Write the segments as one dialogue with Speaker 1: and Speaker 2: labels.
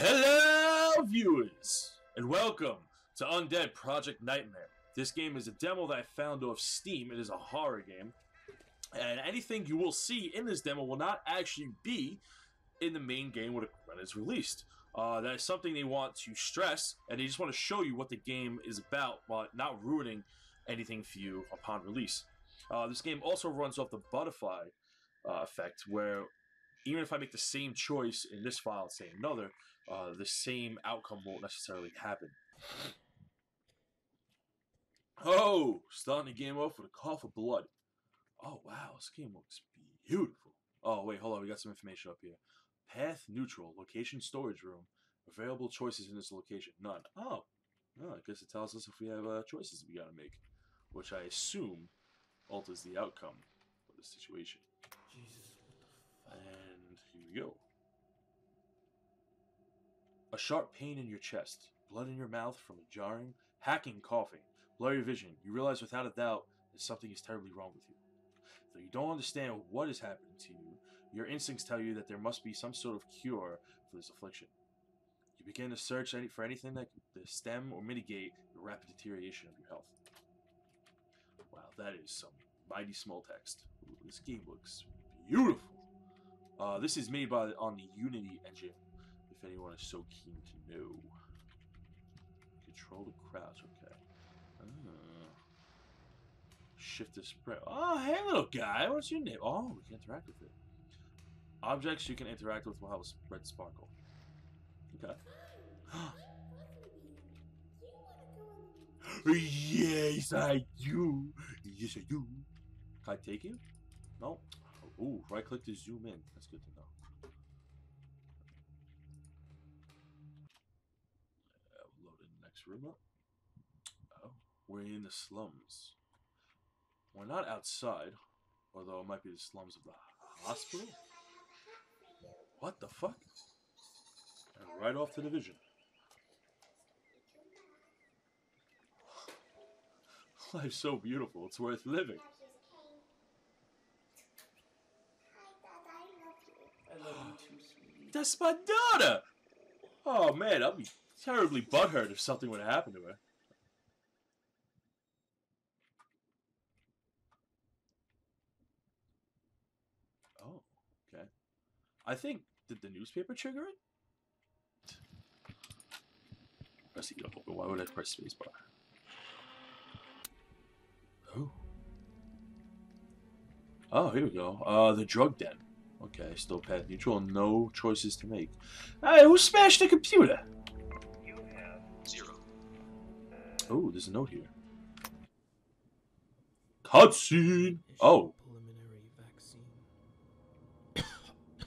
Speaker 1: Hello, viewers, and welcome to Undone Project Nightmare. This game is a demo that I found off Steam. It is a horror game, and anything you will see in this demo will not actually be in the main game when it's released. Uh, that is something they want to stress, and they just want to show you what the game is about while not ruining anything for you upon release. Uh, this game also runs off the butterfly uh, effect, where even if I make the same choice in this file say another, uh, the same outcome won't necessarily happen. Oh, starting the game off with a cough of blood. Oh, wow, this game looks beautiful. Oh, wait, hold on, we got some information up here. Path neutral, location storage room. Available choices in this location, none. Oh, oh I guess it tells us if we have uh, choices we gotta make, which I assume alters the outcome of the situation.
Speaker 2: Jesus,
Speaker 1: And here we go. Sharp pain in your chest, blood in your mouth from a jarring, hacking coughing, blurry vision. You realize without a doubt that something is terribly wrong with you. Though you don't understand what is happening to you, your instincts tell you that there must be some sort of cure for this affliction. You begin to search for anything that could stem or mitigate the rapid deterioration of your health. Wow, that is some mighty small text. Ooh, this game looks beautiful. Uh, this is made by on the Unity engine. If anyone is so keen to know. Control the crowds, Okay. Ah. Shift the spread. Oh, hey, little guy. What's your name? Oh, we can interact with it. Objects you can interact with will have a red sparkle. Okay. yes, I do. Yes, I do. Can I take you? No. Ooh, right click to zoom in. That's good to know. Uh, loading the next room up. Oh, we're in the slums. We're not outside, although it might be the slums of the hospital. What the fuck? And right off to the vision. Life's so beautiful, it's worth living.
Speaker 2: I love you too, sweetie.
Speaker 1: That's my daughter! Oh man, I'd be terribly butthurt if something would happen to her. Oh, okay. I think, did the newspaper trigger it? Press. Why would I press spacebar? Oh. Oh, here we go. Uh, the drug den. Okay, still path neutral, no choices to make. Hey, who smashed the computer? Oh, there's a note here. Cutscene! Oh,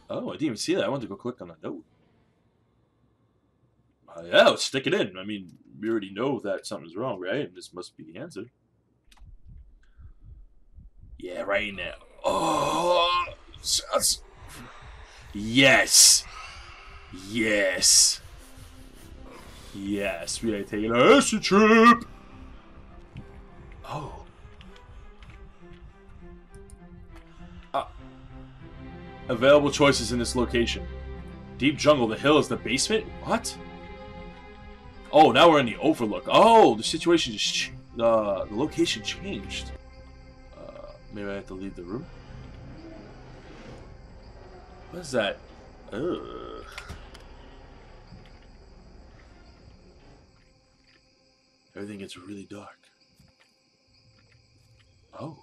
Speaker 1: oh, I didn't even see that. I wanted to go click on that note. Uh, yeah, let's stick it in. I mean, we already know that something's wrong, right? And this must be the answer. Yeah, right now. Oh. Yes! Yes! Yes, we are taking an acid trip! Oh. Ah. Available choices in this location. Deep jungle, the hill is the basement? What? Oh, now we're in the overlook. Oh, the situation just... ch- Uh, the location changed. Uh, maybe I have to leave the room? What is that? Ugh. Everything gets really dark. Oh.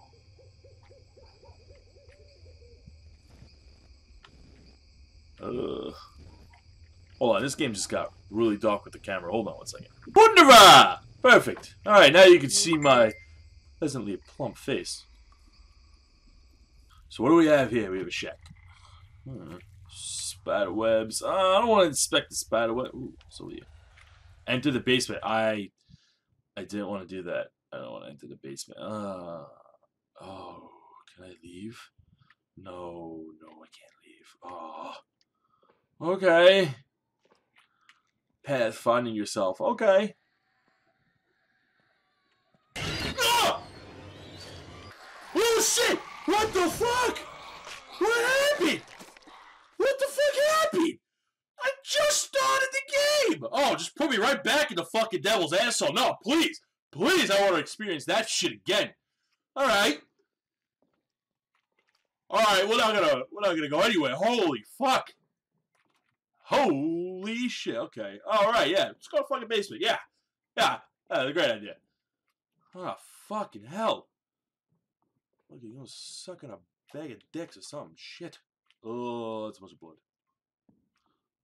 Speaker 1: Ugh. Hold on, this game just got really dark with the camera. Hold on one second. Wunderbar! Perfect. Alright, now you can see my pleasantly plump face. So what do we have here? We have a shack. Hmm. Spider webs. Uh, I don't want to inspect the spider web. Ooh, so yeah. Enter the basement. I I didn't want to do that. I don't want to enter the basement. Uh, oh, can I leave? No, no, I can't leave. Oh. Okay. Path finding yourself. Okay. Ah! Oh shit! What the fuck? What happened? What the fuck happened? Just started the game! oh, just put me right back in the fucking devil's asshole. No, please, please, I want to experience that shit again. All right, all right, we're not gonna we're not gonna go anywhere. Holy fuck. Holy shit. Okay. All right. Yeah. Let's go to fucking basement. Yeah. Yeah. That's a great idea. Oh fucking hell. Look, you're sucking a bag of dicks or something. Shit. Oh, that's a bunch of blood.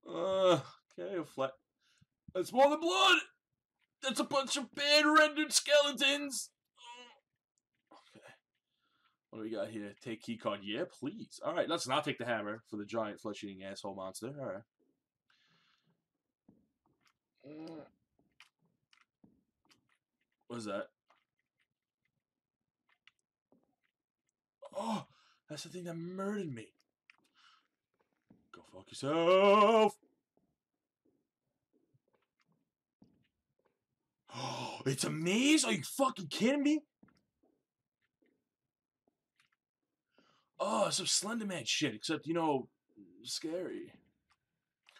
Speaker 1: Okay, a flat. That's more than blood. That's a bunch of bad rendered skeletons. Okay. What do we got here? Take key card. Yeah, please. All right, let's not take the hammer for the giant flesh-eating asshole monster. All right. What is that? Oh, that's the thing that murdered me. Fuck yourself. Oh, it's a maze? Are you fucking kidding me? Oh, some Slender Man shit, except, you know, scary.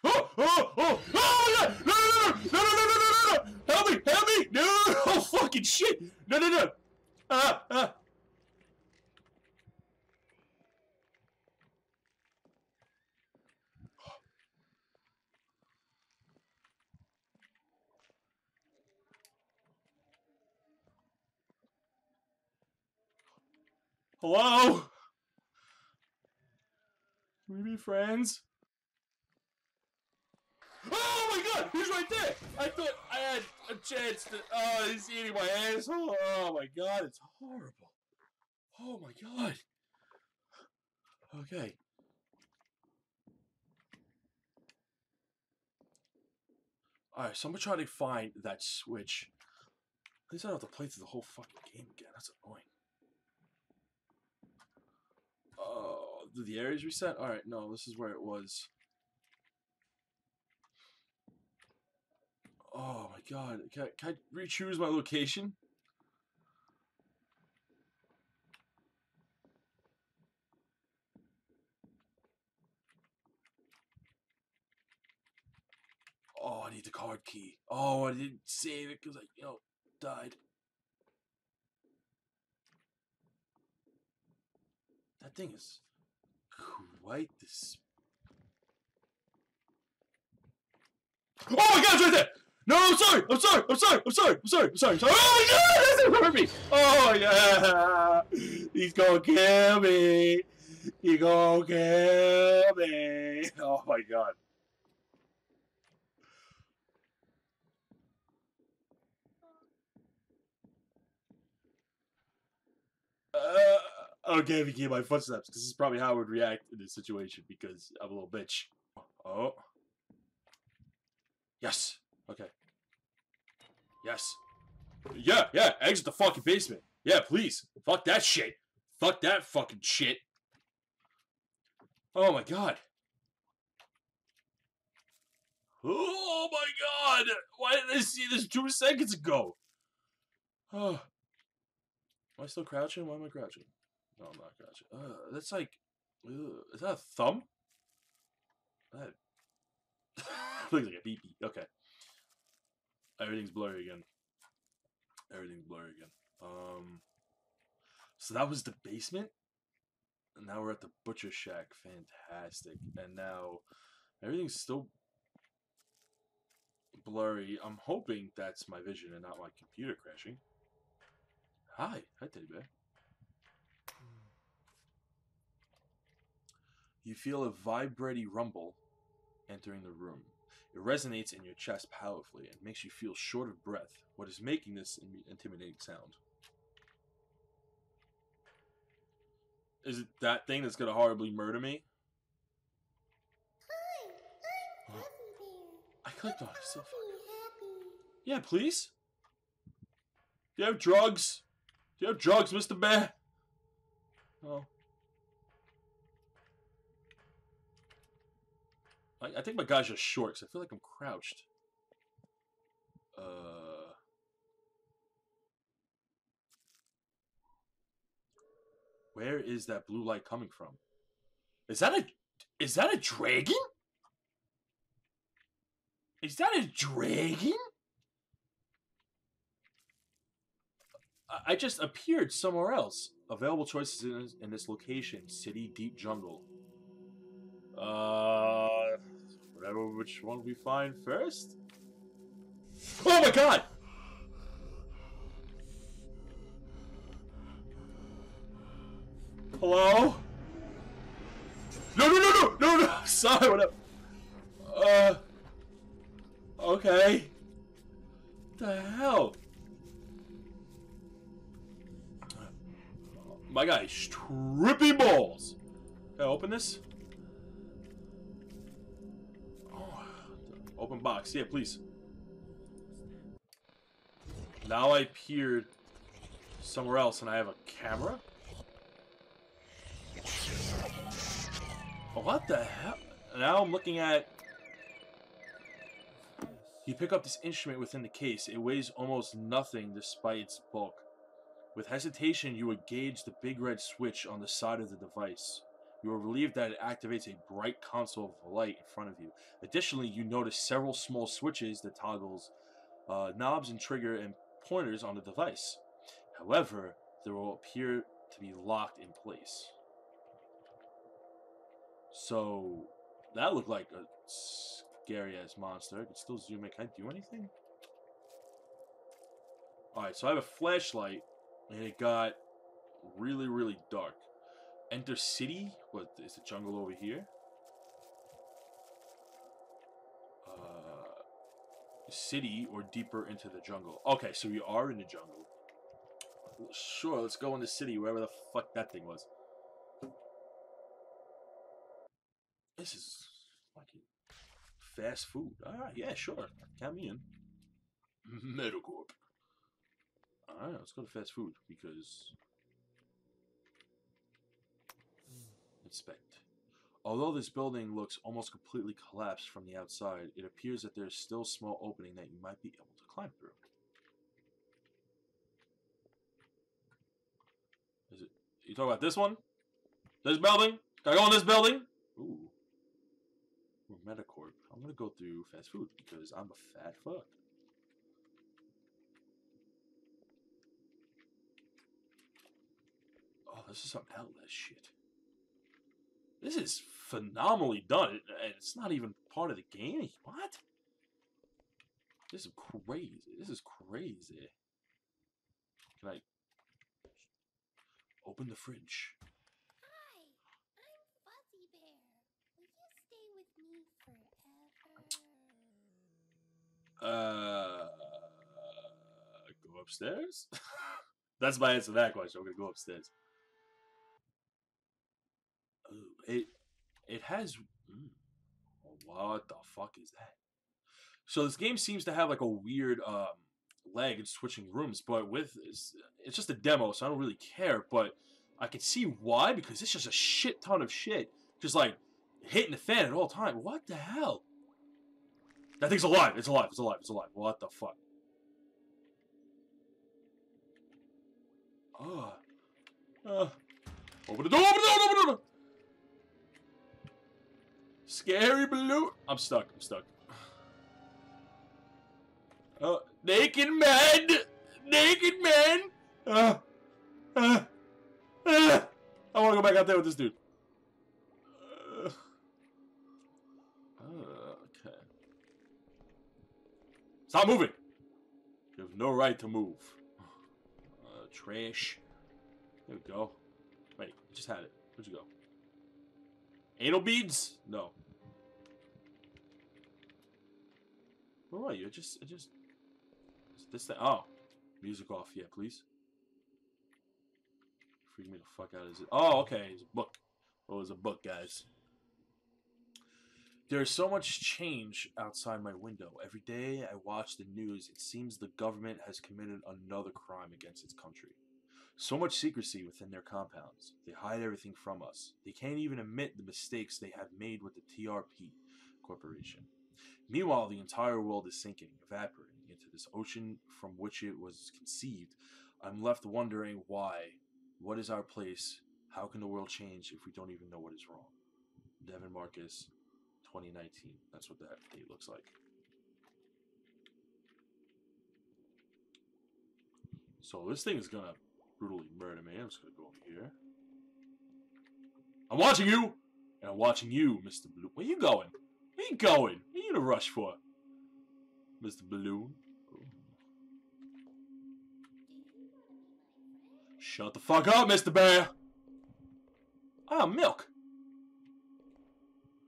Speaker 1: Oh, oh, oh, oh, my God! No, no, no, no, no, no, no, no, no! Help me, help me! No, no, no, oh, fucking shit! No, no, no! Ah, ah! Hello? Can we be friends? Oh my god, he's right there! I thought I had a chance to. Oh, he's eating my asshole. Oh my god, it's horrible. Oh my god. Okay. Alright, so I'm gonna try to find that switch. At least I don't have to play through the whole fucking game again. That's annoying. Oh, the areas reset? Alright, no, this is where it was. Oh my god. Can I, can I re-choose my location? Oh, I need the card key. Oh, I didn't save it because I, you know, died. Thing is quite this. Oh my god, it's right there! No, I'm sorry, I'm sorry, I'm sorry, I'm sorry, I'm sorry, I'm sorry, I'm sorry. Oh my god, that's hurt me! Oh yeah, he's gonna kill me. He's gonna kill me. Oh my god. Uh, okay, if you hear my footsteps, this is probably how I would react in this situation because I'm a little bitch. Oh. Yes. Okay. Yes. Yeah, yeah, exit the fucking basement. Yeah, please. Fuck that shit. Fuck that fucking shit. Oh my god. Oh my god! Why did I see this two seconds ago? Oh. Am I still crouching? Why am I crouching? I'm not crouching. Uh, that's like, ugh, is that a thumb? That looks like a BB. Okay. Everything's blurry again. Everything's blurry again. Um. So that was the basement. And now we're at the butcher shack. Fantastic. And now everything's still blurry. I'm hoping that's my vision and not my computer crashing. Hi. Hi, Teddy Bear. You feel a vibrating rumble entering the room. It resonates in your chest powerfully and makes you feel short of breath. What is making this intimidating sound? Is it that thing that's gonna horribly murder me?
Speaker 3: Hi, I'm
Speaker 1: Huh? I clicked on it. So
Speaker 3: happy.
Speaker 1: yeah, please. Do you have drugs? Do you have drugs, Mr. Bear? Oh. I, I think my guy's just short because I feel like I'm crouched. Uh. Where is that blue light coming from? Is that a is that a dragon? Is that a dragon? I- just appeared somewhere else. Available choices in this, in this location: city, deep jungle. Uh, whatever. Which one we find first? Oh my god! Hello? No, no, no, no, no, no! Sorry, what up? Uh. Okay. the hell? My guy, trippy balls. Can I open this? Open box. Yeah, please. Now I peered somewhere else and I have a camera? Oh, what the hell? Now I'm looking at... You pick up this instrument within the case. It weighs almost nothing despite its bulk. With hesitation, you would gauge the big red switch on the side of the device. You are relieved that it activates a bright console of light in front of you. Additionally, you notice several small switches that toggles uh, knobs and trigger and pointers on the device. However, they will appear to be locked in place. So, that looked like a scary ass monster. I could still zoom in. Can I do anything? Alright, so I have a flashlight, and it got really, really dark. Enter city. What is the jungle over here? Uh, city or deeper into the jungle. Okay, so we are in the jungle. Sure, let's go in the city, wherever the fuck that thing was. This is fucking fast food. Alright, yeah, sure. Count me in. Medicorp. Alright, let's go to fast food because. Inspect. Although this building looks almost completely collapsed from the outside, it appears that there is still a small opening that you might be able to climb through. Is it? You talking about this one? This building? Can I go in this building? Ooh. We're Metacorp. I'm gonna go through fast food because I'm a fat fuck. Oh, this is some outlet shit. This is phenomenally done, and it's not even part of the game. What? This is crazy. This is crazy. Can I open the fridge?
Speaker 3: Hi, I'm Fuzzy Bear. Will you stay with me forever?
Speaker 1: Uh, go upstairs. That's my answer to that question. I'm gonna go upstairs. Oh, it it has. mm, what the fuck is that? So this game seems to have like a weird um lag in switching rooms, but with it's, it's just a demo, so I don't really care. But I can see why because it's just a shit ton of shit, just like hitting the fan at all time. What the hell? That thing's alive. It's alive. It's alive. It's alive. What the fuck? Oh. Uh. Open the door. Open the door. Open the door. Scary blue. I'm stuck. I'm stuck. Uh, naked man. Naked man. Uh, uh, uh. I want to go back out there with this dude. Okay. Stop moving. You have no right to move. Uh, trash. There we go. Wait, I just had it. Where'd you go? Anal beads? No. Where are you? I just, I just. Is this thing? Oh, music off. Yeah, please. Freak me the fuck out. Is it? Oh, okay. It's a book. Oh, it's a book, guys. There's so much change outside my window. Every day I watch the news, it seems the government has committed another crime against its country. So much secrecy within their compounds. They hide everything from us. They can't even admit the mistakes they have made with the TRP Corporation. Meanwhile, the entire world is sinking, evaporating into this ocean from which it was conceived. I'm left wondering why, what is our place, how can the world change if we don't even know what is wrong? Devin Marcus, 2019. That's what that date looks like. So this thing is gonna brutally murder me. I'm just gonna go over here. I'm watching you! And I'm watching you, Mr. Blue. Where you going? Where you going? What are you in a rush for? Mr. Balloon? Shut the fuck up, Mr. Bear! Ah, milk!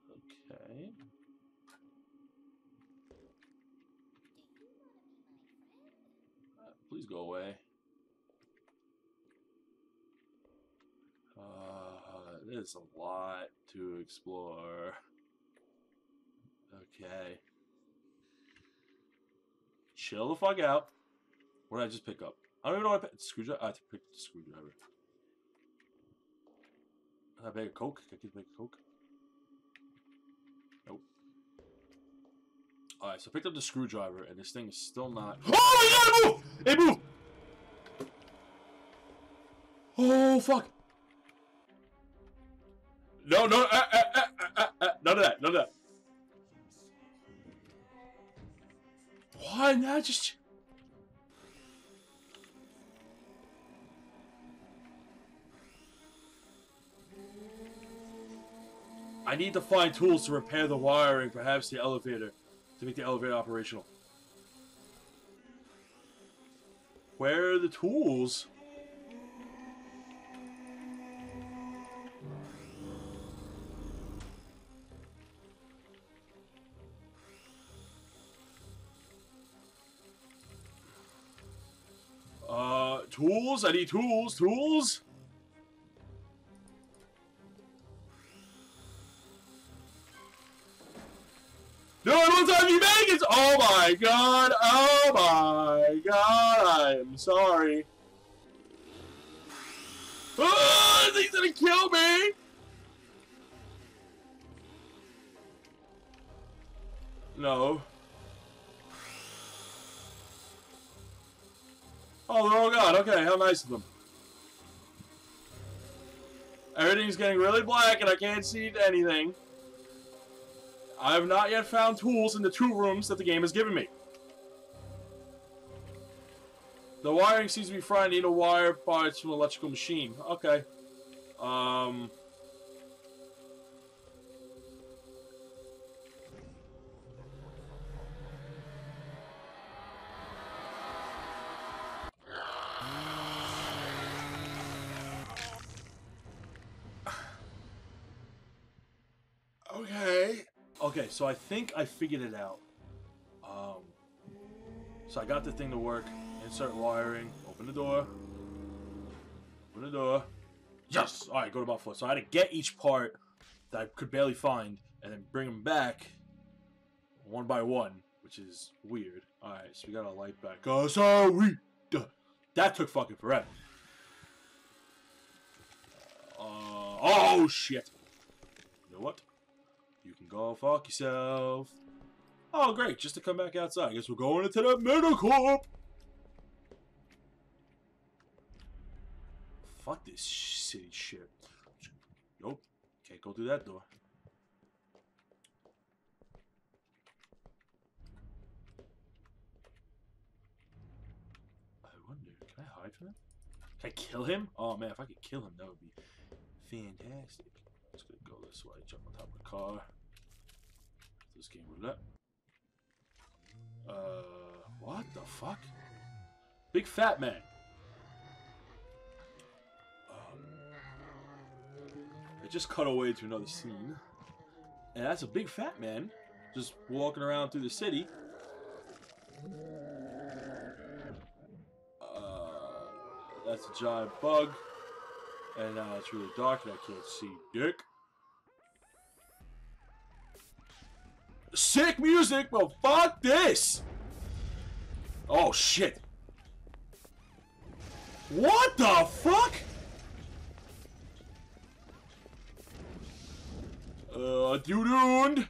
Speaker 1: Okay. Uh, Please go away. There's a lot to explore. Okay. Chill the fuck out. What did I just pick up? I don't even know what I picked. Screwdriver? I picked the screwdriver. Can I bag a Coke? Can I get a Coke? Nope. Alright, so I picked up the screwdriver, and this thing is still not... Oh my god, it moved! It moved! Oh, fuck! No, no, uh, uh, uh, none of that, none of that. Why not just... I need to find tools to repair the wiring, perhaps the elevator, to make the elevator operational. Where are the tools? Tools? I need tools. Tools? No, I don't have any Megans! Oh my god! Oh my god! I'm sorry. Oh, he's gonna kill me! No. Oh, they're all gone. Okay, how nice of them. Everything's getting really black and I can't see anything. I have not yet found tools in the two rooms that the game has given me. The wiring seems to be fried. I need a wire parts from an electrical machine. Okay. Um. Okay, so I think I figured it out. Um, so I got the thing to work. Insert wiring. Open the door. Open the door. Yes! Alright, go to my foot. So I had to get each part that I could barely find and then bring them back one by one, which is weird. Alright, so we got our light back. Oh, sorry! That took fucking forever. Uh, oh, shit. You know what? You can go fuck yourself. Oh, great. Just to come back outside. I guess we're going into the Metacorp. Fuck this city shit. Nope. Can't go through that door. I wonder, can I hide from him? Can I kill him? Oh man, if I could kill him, that would be fantastic. Gonna go this way, jump on top of the car. This game roulette. Uh, what the fuck? Big fat man. Um, I just cut away to another scene. And that's a big fat man just walking around through the city. Uh, that's a giant bug. And now it's really dark and I can't see dick. Sick music, but fuck this! Oh shit. What the fuck? Uh, dude.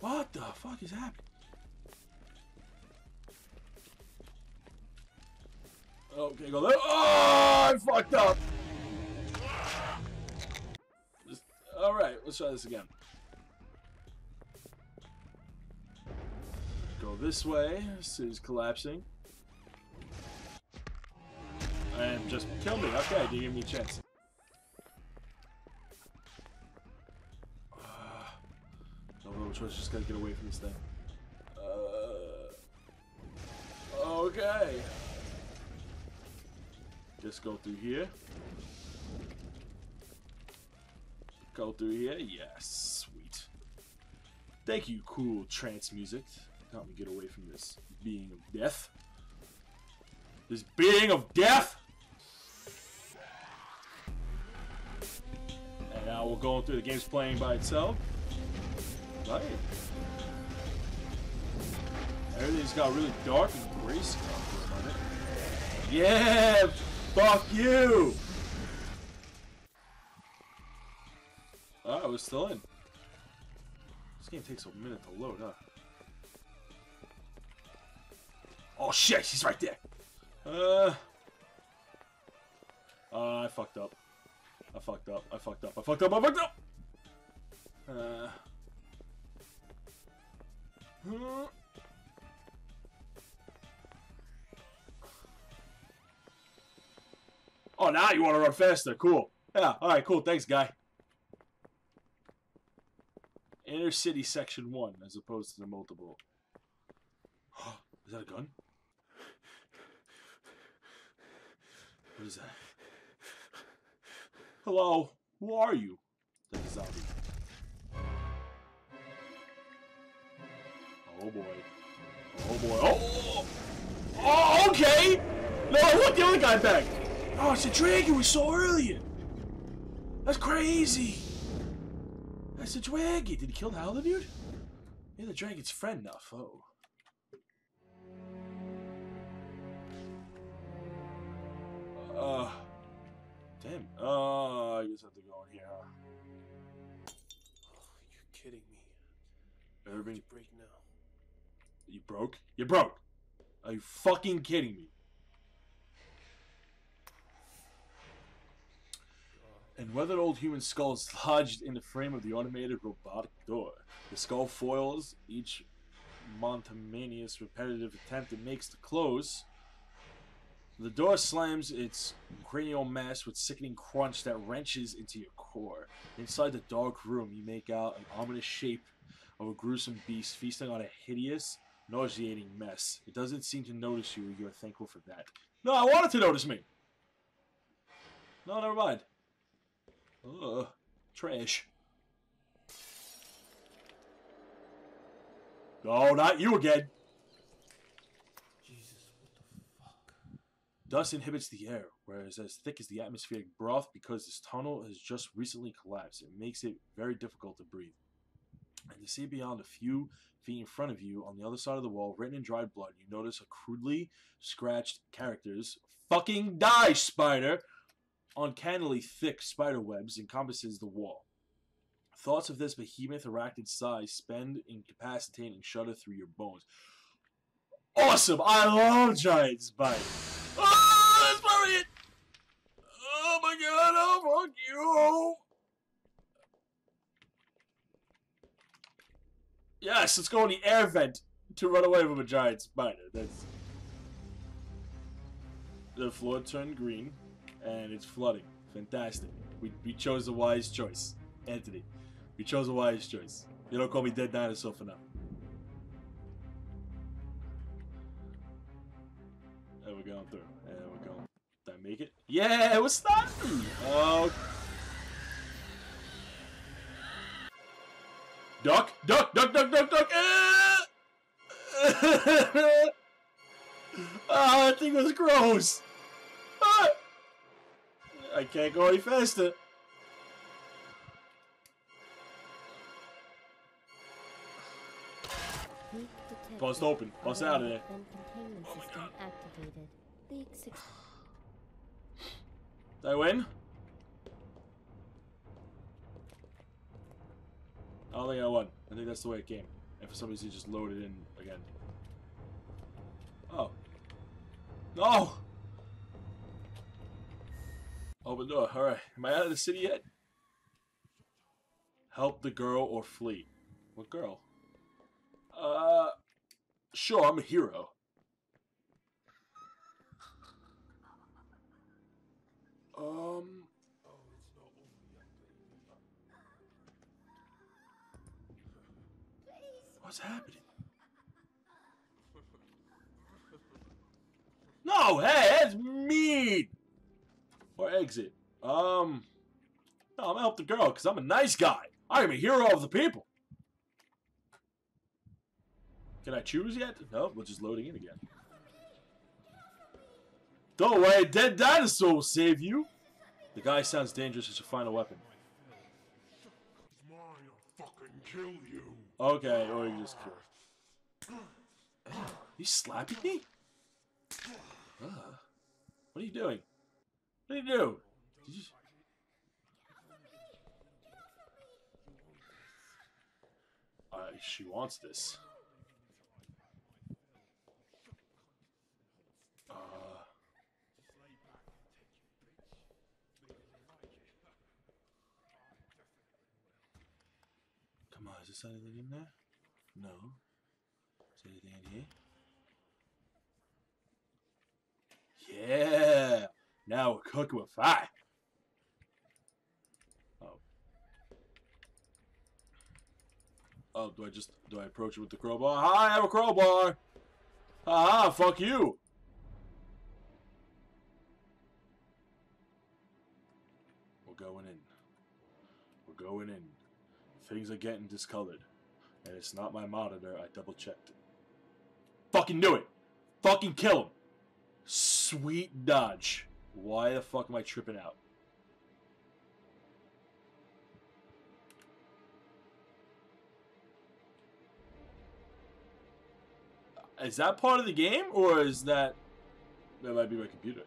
Speaker 1: What the fuck is happening? Okay, go there. Oh, I fucked up. All right, let's try this again. This way. This is collapsing. And just kill me. Okay, do you give me a chance. No real choice, just gotta get away from this thing. Uh, okay. Just go through here. Go through here. Yes, sweet. Thank you, cool trance music. Help me get away from this being of death. This being of death! And now we're going through the game's playing by itself. Right. Everything's got really dark and gray stuff on it. Yeah! Fuck you! Oh, we're still in. This game takes a minute to load, huh? Oh shit, she's right there! Uh... Uh, I fucked up. I fucked up. I fucked up. I fucked up. I fucked up! Uh... Hmm. Oh, now you want to run faster. Cool. Yeah, alright, cool. Thanks, guy. Inner City Section 1, as opposed to the multiple. Is that a gun? That? Hello? Who are you? A zombie. Oh boy. Oh boy. Oh! Oh, okay! No, I want the other guy back! Oh, it's the dragon we saw earlier! That's crazy! That's the dragon! Did he kill the other dude? You're the dragon's friend, not foe.
Speaker 2: You break now.
Speaker 1: you broke? You broke! Are you fucking kidding me? And weathered old human skull is lodged in the frame of the automated robotic door. The skull foils each monotonous repetitive attempt it makes to close. The door slams its cranial mass with sickening crunch that wrenches into your core. Inside the dark room, you make out an ominous shape of a gruesome beast feasting on a hideous, nauseating mess. It doesn't seem to notice you, and you're thankful for that. No, I wanted to notice me! No, never mind. Ugh, trash. Oh, not you again!
Speaker 2: Jesus, what the fuck?
Speaker 1: Dust inhibits the air, whereas as thick as the atmospheric broth, because this tunnel has just recently collapsed, it makes it very difficult to breathe. And to see beyond a few feet in front of you, on the other side of the wall, written in dried blood, you notice a crudely scratched characters. Fucking die, spider! Uncannily thick spider webs encompasses the wall. Thoughts of this behemoth arachnid size spend incapacitating shudder through your bones. Awesome! I love giant spiders! Oh, that's it! Oh my god, oh fuck you! Yes, let's go in the air vent to run away from a giant spider. That's the floor turned green, and it's flooding. Fantastic. We, we chose a wise choice, Anthony. We chose a wise choice. You don't call me dead dinosaur for now. And we're going through. And we're going. Did I make it? Yeah, we're starting! Oh. Duck, duck, duck, duck, duck, duck! Ah! Ah, that thing was gross! Ah! I can't go any faster.
Speaker 4: Leak.
Speaker 1: Bust open. Bust out of there.
Speaker 4: Automatic vent containment system activated.
Speaker 1: Did I win? I don't think I won. I think that's the way it came. And for some reason, just loaded in again. Oh. No! Open door. Alright. Am I out of the city yet? Help the girl or flee. What girl? Uh. Sure, I'm a hero. Um. What's happening? No, hey, that's mean. Or exit. Um. No, I'm gonna help the girl because I'm a nice guy. I am a hero of the people. Can I choose yet? No, we're just loading in again. Don't worry, dead dinosaur will save you. The guy sounds dangerous as a final weapon.
Speaker 5: I'll fucking kill you.
Speaker 1: Okay, or you just kill. You slapping me? Uh, what are you doing? What do you do? Did you... Uh, she wants this. Uh, come is there anything in there? No. Is there anything in here? Yeah! Now we're cooking with fire. Oh. Oh, do I just do I approach it with the crowbar? Hi, I have a crowbar. Ah, fuck you. We're going in. We're going in. Things are getting discolored. And it's not my monitor, I double checked it. Fucking do it! Fucking kill him! Sweet dodge. Why the fuck am I tripping out? Is that part of the game, or is that that might be my computer?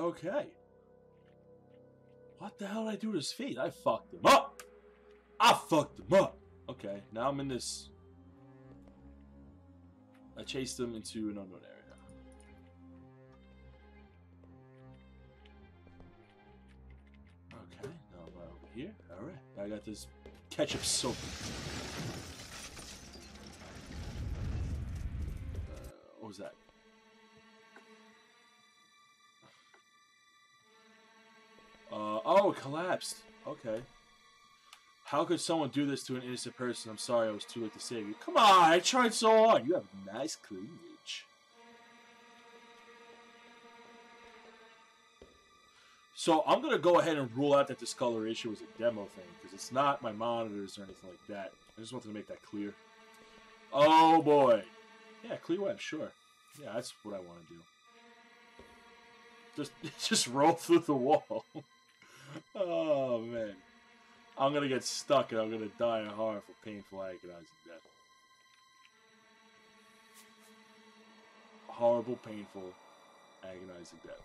Speaker 1: Okay. What the hell did I do to his feet? I fucked him up. I fucked him up. Okay, now I'm in this. I chased him into an unknown area. Okay, now I'm over here. Alright, I got this ketchup soap. Uh, what was that? Uh, oh, collapsed. Okay. How could someone do this to an innocent person? I'm sorry, I was too late to save you. Come on, I tried so hard. You have nice cleavage. So I'm gonna go ahead and rule out that discoloration was a demo thing because it's not my monitors or anything like that. I just wanted to make that clear. Oh boy, yeah, clear web, sure. Yeah, that's what I want to do. Just, just roll through the wall. oh man, I'm gonna get stuck and I'm gonna die a horrible, painful, agonizing death. Horrible, painful, agonizing death.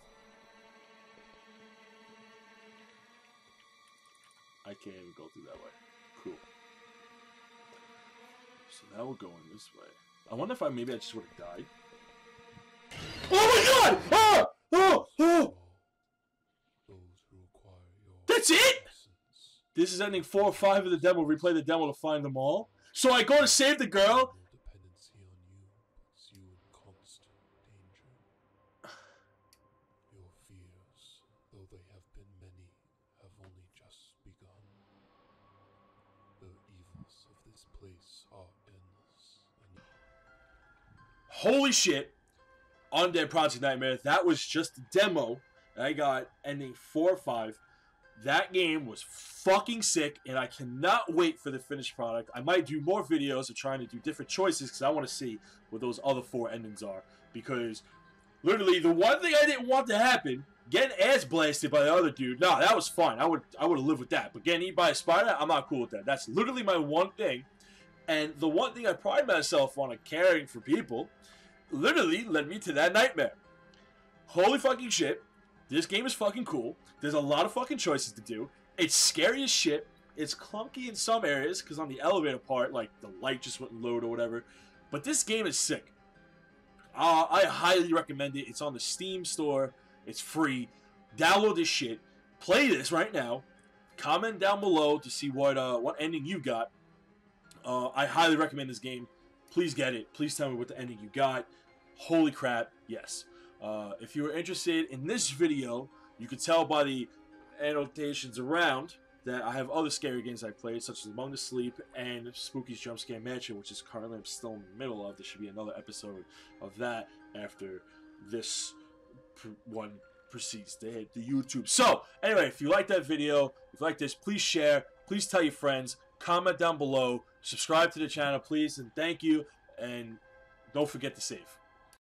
Speaker 1: I can't even go through that way. Cool. So now we're going this way. I wonder if I maybe I just would have died. Oh my god! Ah! Oh! Oh!
Speaker 5: Those who require your
Speaker 1: That's it? This is ending 4 or 5 of the demo. Replay the demo to find them all. So I go to save the girl.
Speaker 5: No dependency on you you in constant danger. Your fears, though they have been many, have only just begun. The evils of this place are endless, and
Speaker 1: Holy shit. Undone Project Nightmare. That was just a demo. I got ending 4 or 5. That game was fucking sick, and I cannot wait for the finished product. I might do more videos of trying to do different choices because I want to see what those other four endings are. Because literally, the one thing I didn't want to happen, getting ass blasted by the other dude, nah, that was fine. I would I would have lived with that. But getting eaten by a spider, I'm not cool with that. That's literally my one thing. And the one thing I pride myself on caring for people literally led me to that nightmare. Holy fucking shit. This game is fucking cool. There's a lot of fucking choices to do. It's scary as shit. It's clunky in some areas because on the elevator part, like the light just wouldn't load or whatever. But this game is sick. Uh, I highly recommend it. It's on the Steam store. It's free. Download this shit. Play this right now. Comment down below to see what uh, what ending you got. Uh, I highly recommend this game. Please get it. Please tell me what the ending you got. Holy crap, yes. Uh, if you are interested in this video, you can tell by the annotations around that I have other scary games I played, such as Among the Sleep and Spooky's Jump Scare Mansion, which is currently I'm still in the middle of. There should be another episode of that after this one proceeds to hit the YouTube. So, anyway, if you like that video, if you like this, please share, please tell your friends, comment down below, subscribe to the channel, please, and thank you, and don't forget to save.